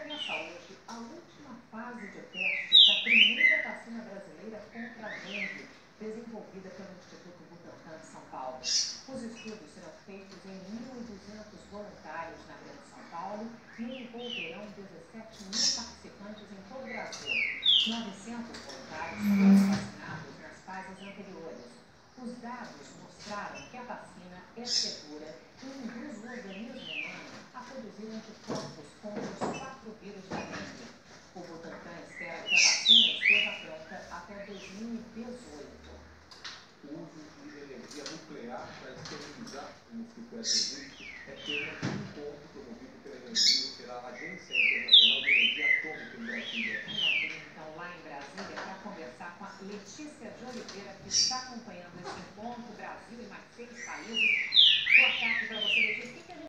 internação hoje a última fase de testes da primeira vacina brasileira contra a dengue, desenvolvida pelo Instituto Butantan de São Paulo. Os estudos serão feitos em 1.200 voluntários na Grande São Paulo e envolverão 17 mil participantes em todo o Brasil. 900 voluntários foram vacinados nas fases anteriores. Os dados mostraram que a vacina é segura e induz o organismo humano a produzir anticorpos espera que a vacina esteja pronta até 2018. O uso de energia nuclear para exterminizar o mosquito Aedes é tema de um encontro promovido pela Energia, pela Agência Internacional de Energia Atômica em Brasília. Então lá em Brasília para conversar com a Letícia de Oliveira, que está acompanhando esse encontro.